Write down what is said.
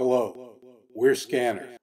Hello, we're Scanner.